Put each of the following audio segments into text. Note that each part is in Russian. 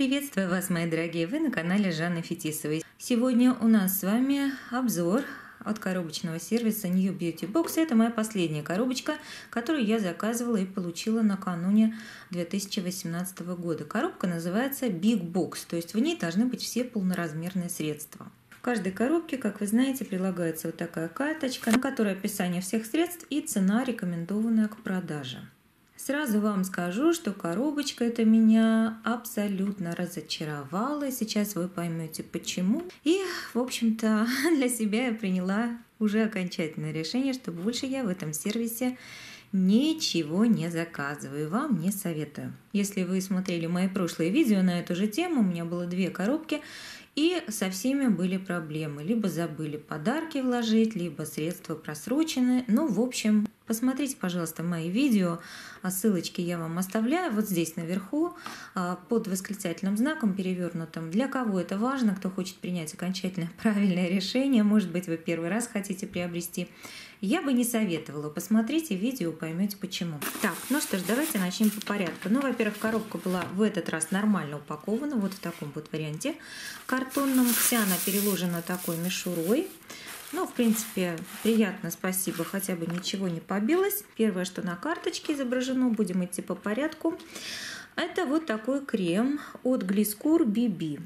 Приветствую вас, мои дорогие! Вы на канале Жанны Фетисовой. Сегодня у нас с вами обзор от коробочного сервиса New Beauty Box. Это моя последняя коробочка, которую я заказывала и получила накануне 2018 года. Коробка называется Big Box, то есть в ней должны быть все полноразмерные средства. В каждой коробке, как вы знаете, прилагается вот такая карточка, на которой описание всех средств и цена, рекомендованная к продаже. Сразу вам скажу, что коробочка это меня абсолютно разочаровала. И сейчас вы поймете почему. И, в общем-то, для себя я приняла уже окончательное решение, что больше я в этом сервисе ничего не заказываю, вам не советую. Если вы смотрели мои прошлые видео на эту же тему, у меня было две коробки, и со всеми были проблемы. Либо забыли подарки вложить, либо средства просрочены. Ну, в общем, посмотрите, пожалуйста, мои видео. А ссылочки я вам оставляю вот здесь наверху а, под восклицательным знаком перевернутым. Для кого это важно, кто хочет принять окончательное правильное решение, может быть, вы первый раз хотите приобрести я бы не советовала. Посмотрите видео, поймете почему. Так, ну что ж, давайте начнем по порядку. Ну, во-первых, коробка была в этот раз нормально упакована, вот в таком вот варианте картонном. Вся она переложена такой мишурой. Ну, в принципе, приятно, спасибо, хотя бы ничего не побилось. Первое, что на карточке изображено, будем идти по порядку. Это вот такой крем от Gliscour BB.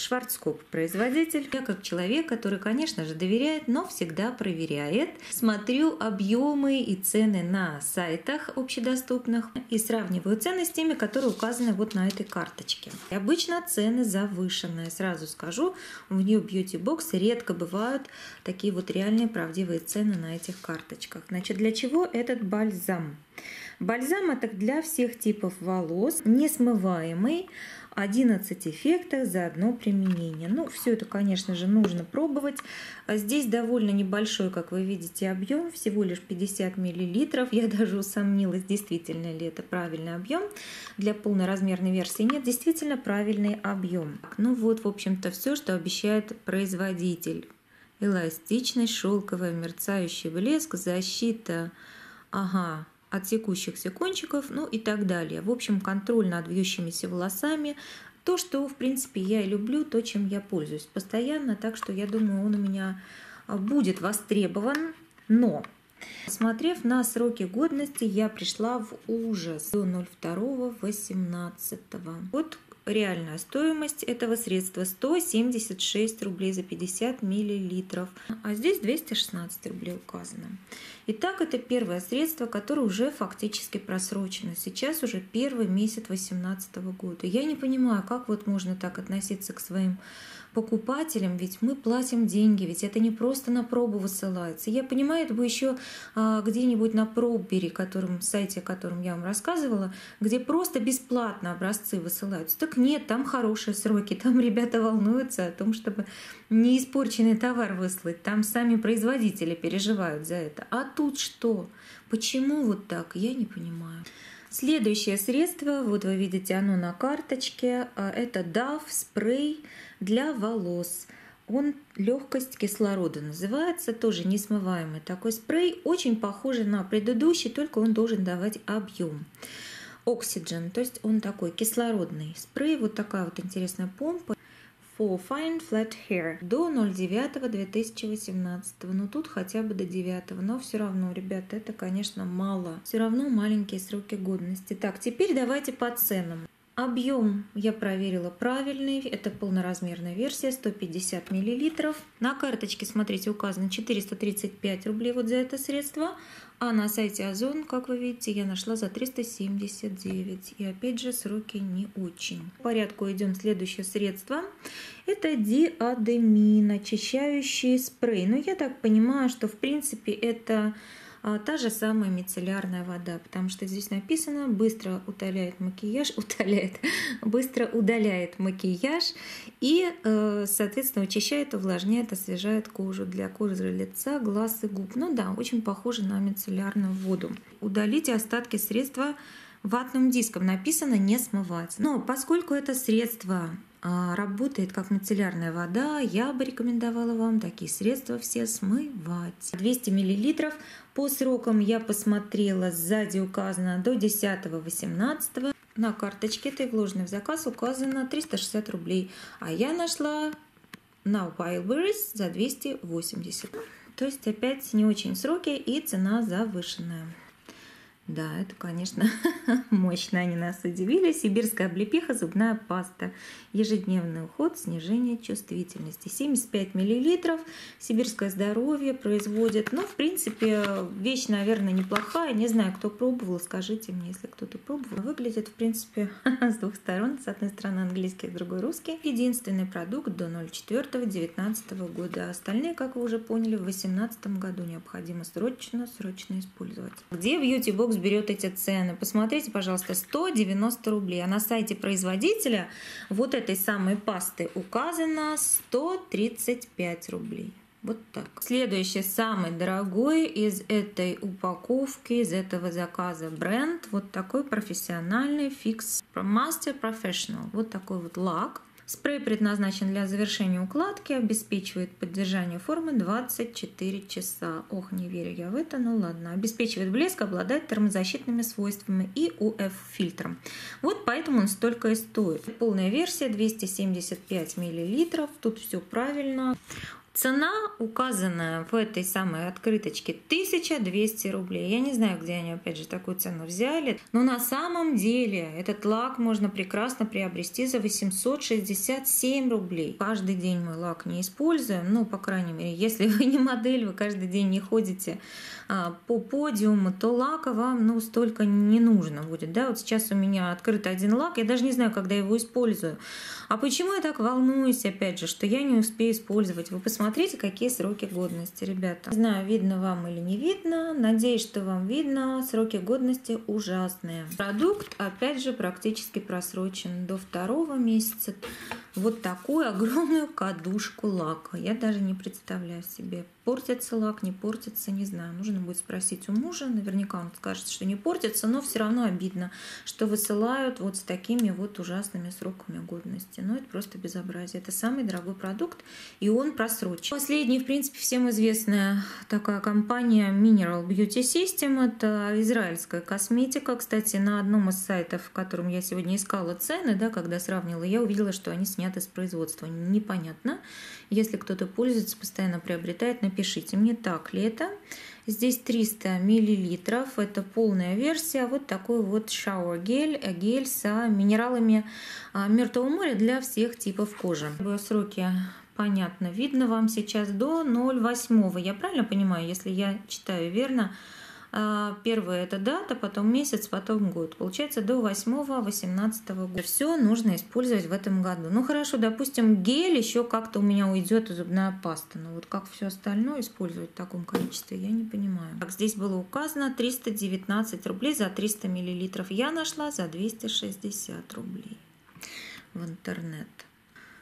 Шварцкоп производитель. Я как человек, который, конечно же, доверяет, но всегда проверяет. Смотрю объемы и цены на сайтах общедоступных и сравниваю цены с теми, которые указаны вот на этой карточке. И обычно цены завышенные. Сразу скажу, в New Beauty Box редко бывают такие вот реальные правдивые цены на этих карточках. Значит, для чего этот бальзам? Бальзам это для всех типов волос, несмываемый, 11 эффектов за одно применение. Ну, все это, конечно же, нужно пробовать. А здесь довольно небольшой, как вы видите, объем, всего лишь 50 мл. Я даже усомнилась, действительно ли это правильный объем. Для полноразмерной версии нет, действительно правильный объем. Ну вот, в общем-то, все, что обещает производитель. Эластичность, шелковая, мерцающий блеск, защита, ага, от секущихся кончиков, ну и так далее. В общем, контроль над вьющимися волосами, то, что, в принципе, я и люблю, то, чем я пользуюсь постоянно, так что я думаю, он у меня а, будет востребован, но Смотрев на сроки годности, я пришла в ужас до 02.18. Вот реальная стоимость этого средства 176 рублей за 50 миллилитров, а здесь 216 рублей указано. Итак, это первое средство, которое уже фактически просрочено. Сейчас уже первый месяц 2018 года. Я не понимаю, как вот можно так относиться к своим покупателям, ведь мы платим деньги, ведь это не просто на пробу высылается. Я понимаю, это бы еще а, где-нибудь на проббери, которым, сайте, о котором я вам рассказывала, где просто бесплатно образцы высылаются. Так нет, там хорошие сроки, там ребята волнуются о том, чтобы не испорченный товар выслать, там сами производители переживают за это. А тут что? Почему вот так? Я не понимаю. Следующее средство, вот вы видите оно на карточке, а, это DAF спрей для волос. Он легкость кислорода называется, тоже несмываемый такой спрей, очень похожий на предыдущий, только он должен давать объем. Oxygen, то есть он такой кислородный спрей, вот такая вот интересная помпа for Fine Flat Hair до 09-2018. Ну тут хотя бы до 9. Но все равно, ребята, это, конечно, мало. Все равно маленькие сроки годности. Так, теперь давайте по ценам. Объем я проверила правильный, это полноразмерная версия, 150 мл. На карточке, смотрите, указано 435 рублей вот за это средство, а на сайте Озон, как вы видите, я нашла за 379. И опять же сроки не очень. По порядку идем следующее средство. Это диадемин, очищающий спрей. Но я так понимаю, что в принципе это та же самая мицеллярная вода, потому что здесь написано быстро утоляет макияж, утоляет, быстро удаляет макияж и, э, соответственно, очищает, увлажняет, освежает кожу для кожи лица, глаз и губ. Ну да, очень похоже на мицеллярную воду. Удалите остатки средства ватным диском. Написано не смывать. Но поскольку это средство а, работает как мицеллярная вода, я бы рекомендовала вам такие средства все смывать. 200 мл по срокам я посмотрела, сзади указано до 10-18. на карточке этой вложенной в заказ указано 360 рублей, а я нашла на Wildberries за 280. То есть опять не очень сроки и цена завышенная. Да, это, конечно, мощно они нас удивили. Сибирская облепиха, зубная паста. Ежедневный уход, снижение чувствительности. 75 миллилитров. Сибирское здоровье производит. Ну, в принципе, вещь, наверное, неплохая. Не знаю, кто пробовал, скажите мне, если кто-то пробовал. Выглядит, в принципе, с двух сторон. С одной стороны английский, с другой русский. Единственный продукт до 04.19 года. Остальные, как вы уже поняли, в 2018 году необходимо срочно, срочно использовать. Где Beauty Берет эти цены. Посмотрите, пожалуйста, 190 рублей. А на сайте производителя вот этой самой пасты указано 135 рублей. Вот так. Следующий, самый дорогой из этой упаковки, из этого заказа бренд. Вот такой профессиональный фикс Master Professional. Вот такой вот лак. Спрей предназначен для завершения укладки, обеспечивает поддержание формы 24 часа. Ох, не верю я в это, ну ладно. Обеспечивает блеск, обладает термозащитными свойствами и UF-фильтром. Вот поэтому он столько и стоит. Полная версия 275 мл. Тут все правильно. Цена, указанная в этой самой открыточке, 1200 рублей. Я не знаю, где они, опять же, такую цену взяли. Но на самом деле этот лак можно прекрасно приобрести за 867 рублей. Каждый день мы лак не используем. Ну, по крайней мере, если вы не модель, вы каждый день не ходите а, по подиуму, то лака вам ну, столько не нужно будет. Да? Вот сейчас у меня открыт один лак. Я даже не знаю, когда его использую. А почему я так волнуюсь, опять же, что я не успею использовать? Вы посмотрите, какие сроки годности, ребята. Не знаю, видно вам или не видно. Надеюсь, что вам видно. Сроки годности ужасные. Продукт, опять же, практически просрочен до второго месяца. Вот такую огромную кадушку лака. Я даже не представляю себе. Портится лак, не портится, не знаю. Нужно будет спросить у мужа. Наверняка он скажет, что не портится, но все равно обидно, что высылают вот с такими вот ужасными сроками годности. Ну, это просто безобразие. Это самый дорогой продукт, и он просрочен. Последний, в принципе, всем известная такая компания Mineral Beauty System. Это израильская косметика. Кстати, на одном из сайтов, в котором я сегодня искала цены, да, когда сравнивала, я увидела, что они сняты с производства. Непонятно. Если кто-то пользуется, постоянно приобретает, напишите мне, так ли это. Здесь 300 миллилитров, это полная версия. Вот такой вот шауэр гель, э, гель с минералами а, Мертвого моря для всех типов кожи. Сроки понятно, видно вам сейчас до 0,8. Я правильно понимаю, если я читаю верно? А, первое это дата, потом месяц, потом год. Получается до 8-18 года. Все нужно использовать в этом году. Ну хорошо, допустим, гель еще как-то у меня уйдет и зубная паста. Но вот как все остальное использовать в таком количестве, я не понимаю. Как здесь было указано, 319 рублей за 300 миллилитров. Я нашла за 260 рублей в интернет.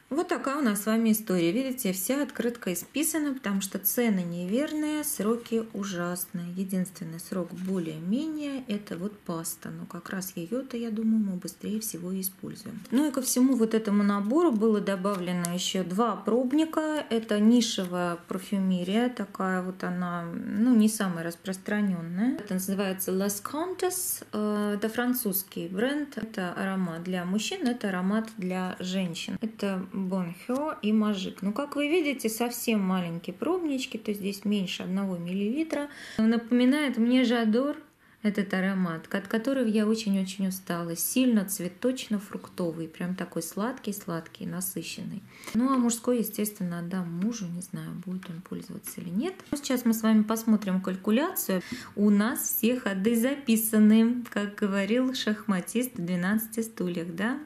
Вот такая у нас с вами история. Видите, вся открытка исписана, потому что цены неверные, сроки ужасные. Единственный срок более-менее это вот паста. Но как раз ее-то, я думаю, мы быстрее всего используем. Ну и ко всему вот этому набору было добавлено еще два пробника. Это нишевая парфюмерия, такая вот она, ну не самая распространенная. Это называется Las Contes. Э, это французский бренд. Это аромат для мужчин, это аромат для женщин. Это Бонхё и Мажик. Ну, как вы видите, совсем маленькие пробнички, то есть здесь меньше 1 мл. Напоминает мне Жадор, этот аромат, от которого я очень-очень устала. Сильно цветочно-фруктовый, прям такой сладкий-сладкий, насыщенный. Ну а мужской, естественно, отдам мужу, не знаю, будет он пользоваться или нет. Сейчас мы с вами посмотрим калькуляцию. У нас все ходы записаны, как говорил шахматист в 12 стульях, да?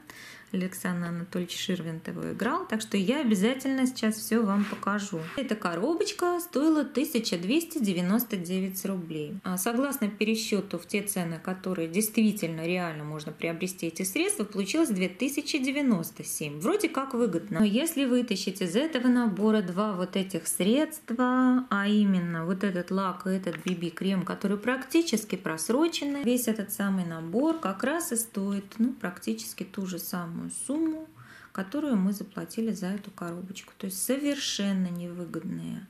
Александр Анатольевич Ширвинтов играл, так что я обязательно сейчас все вам покажу. Эта коробочка стоила 1299 рублей. А согласно пересчету в те цены, которые действительно реально можно приобрести эти средства, получилось 2097. Вроде как выгодно. Но если вытащить из этого набора два вот этих средства, а именно вот этот лак и этот BB-крем, который практически просрочены, весь этот самый набор как раз и стоит ну, практически ту же самую самую сумму, которую мы заплатили за эту коробочку. То есть совершенно невыгодные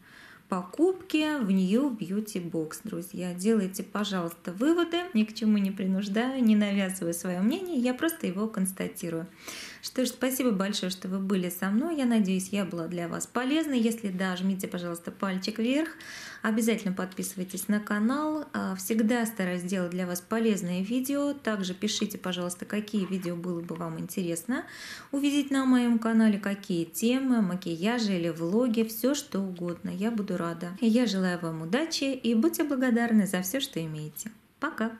покупки в New Beauty Box, друзья. Делайте, пожалуйста, выводы, ни к чему не принуждаю, не навязываю свое мнение, я просто его констатирую. Что ж, спасибо большое, что вы были со мной. Я надеюсь, я была для вас полезной. Если да, жмите, пожалуйста, пальчик вверх. Обязательно подписывайтесь на канал. А, всегда стараюсь делать для вас полезные видео. Также пишите, пожалуйста, какие видео было бы вам интересно увидеть на моем канале, какие темы, макияжи или влоги, все что угодно. Я буду рада. Я желаю вам удачи и будьте благодарны за все, что имеете. Пока!